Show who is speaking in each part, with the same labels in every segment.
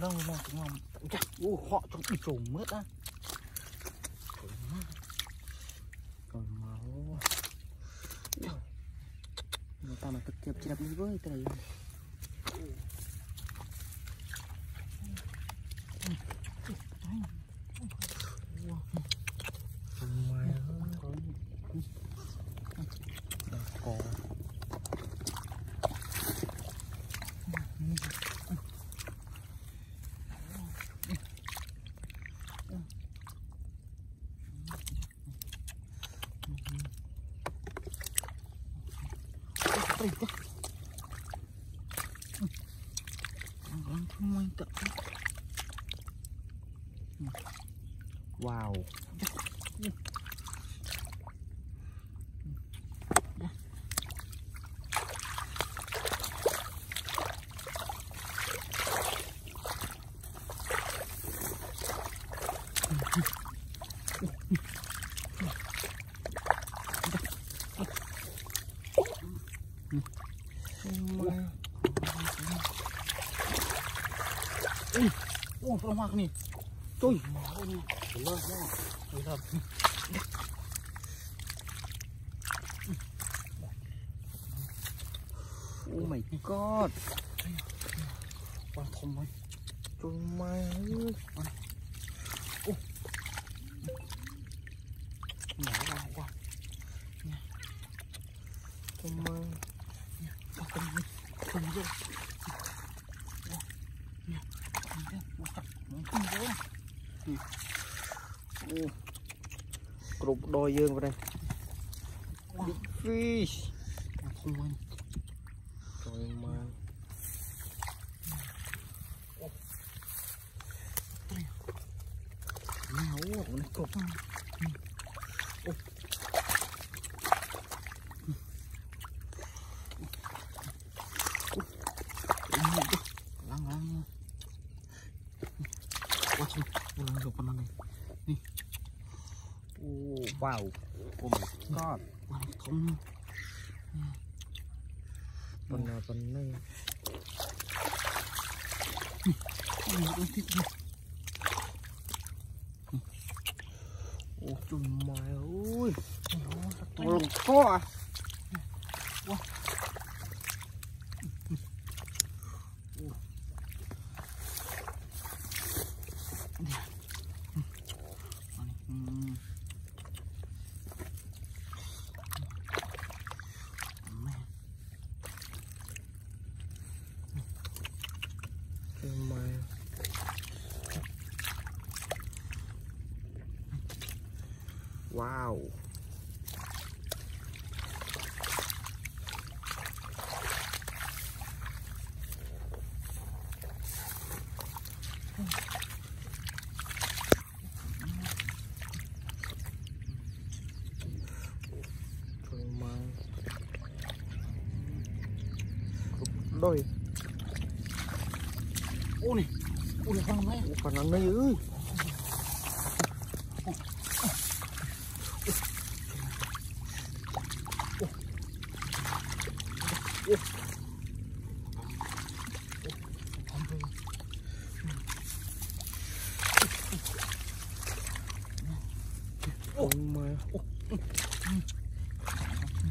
Speaker 1: lâu rồi cũng ngon chặt họ trong bị trồm mất á
Speaker 2: còn máu người ta mà thực kịp chỉ đập với cái này
Speaker 1: Ôi, ôi. Ang kumay ta.
Speaker 2: Wow.
Speaker 1: เรามากนี่
Speaker 2: จุ้ย
Speaker 1: เห็นเลยนี่ครับ
Speaker 2: โอ้ไม่กอดปลา
Speaker 1: ทมไหม
Speaker 2: จุ้ยอ้ยโอ้
Speaker 1: หนาวว่ะ
Speaker 2: ทมไหย
Speaker 1: ปลาทมไหมทมเยอะ
Speaker 2: đôi dương vào đây big fish
Speaker 1: không anh
Speaker 2: trời mà
Speaker 1: nào nó cục lăng lăng Wah, sini. Ulang ke mana nih?
Speaker 2: Oh, wow. Oh my god.
Speaker 1: Wah, thông.
Speaker 2: Phần nào phần này. Ôi, trời mày ơi. Ôi, có à? Wow. Wow. đôi
Speaker 1: ô này ô này con này
Speaker 2: con này ơi Oh my. Con nằm ngay. Con cái mà.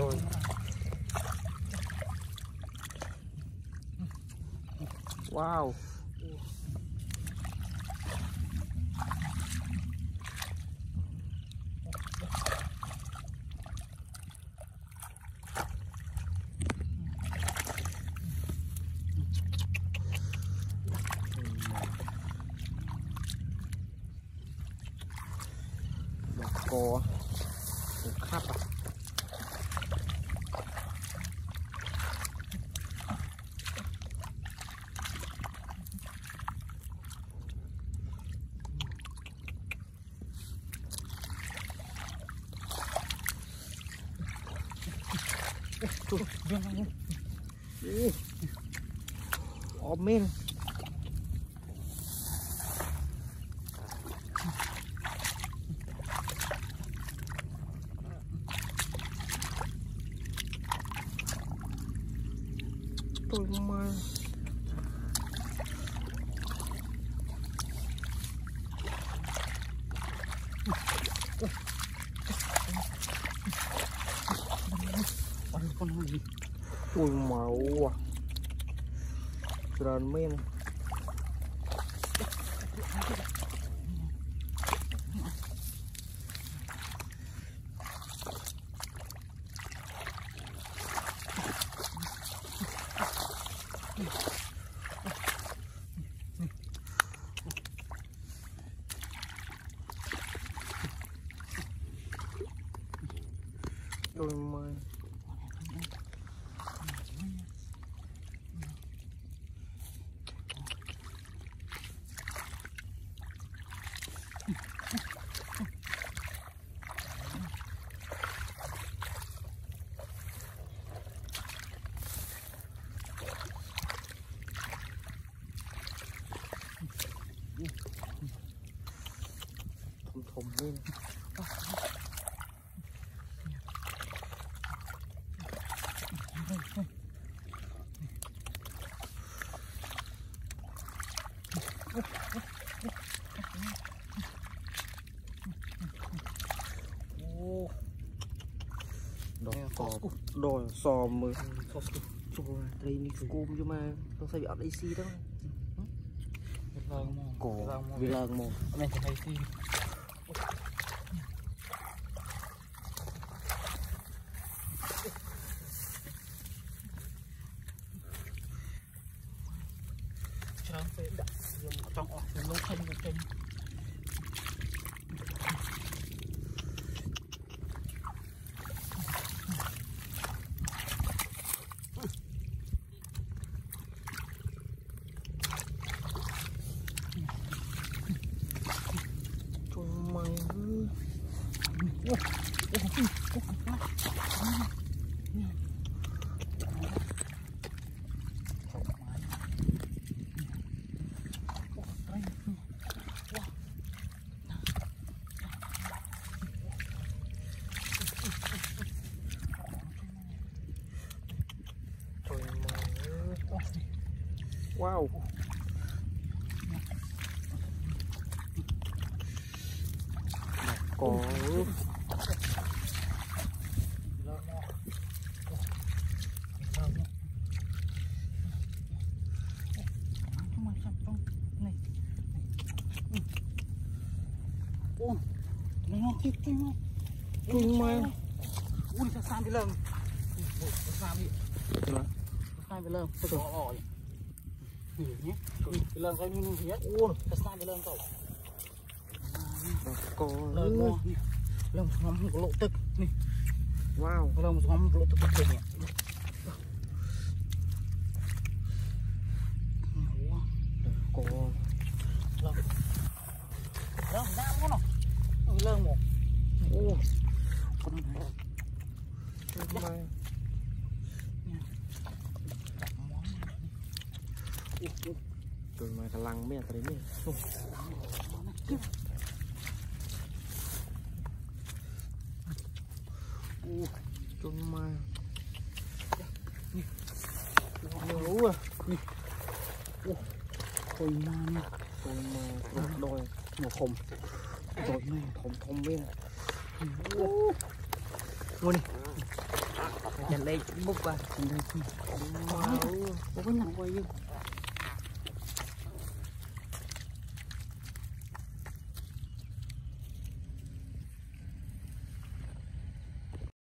Speaker 2: tôi. Wow. Cô ôm men tôi mà Ui máu à Trần Ui cò đòi sò mờ Trời đây đi côm cho mà nó sẽ bị ập AC đó. Cò vì lần một
Speaker 1: này thì hay
Speaker 2: Wow. Có Trời mày.
Speaker 1: Ui, sao sang cái lồng Sao sang đi
Speaker 2: Mà. Sao
Speaker 1: sang cái lồng Tôi có ỏi Hiểu Lần
Speaker 2: Cái
Speaker 1: lồng coi như
Speaker 2: cái
Speaker 1: sao cái lần cậu
Speaker 2: Có Lồng lần
Speaker 1: Lồng ngắm không có lộ tức Nè,
Speaker 2: Wow. lồng
Speaker 1: ngắm không có lộ tức bất thường nhỉ
Speaker 2: Có Lồng
Speaker 1: Lồng ra không nào Cái lồng một
Speaker 2: Ô, Con này trời mày.
Speaker 1: Trời
Speaker 2: mày thằng lăng mẹ cái đấy mẹ. Ô,
Speaker 1: ô,
Speaker 2: trời mày. Nhiều à.
Speaker 1: Ma nha
Speaker 2: Trời mày, đôi.
Speaker 1: Một khùng
Speaker 2: Rồi mẹ Thông thông bên. Mua đi Nhận đây bốc vào.
Speaker 1: Cái nặng quay chứ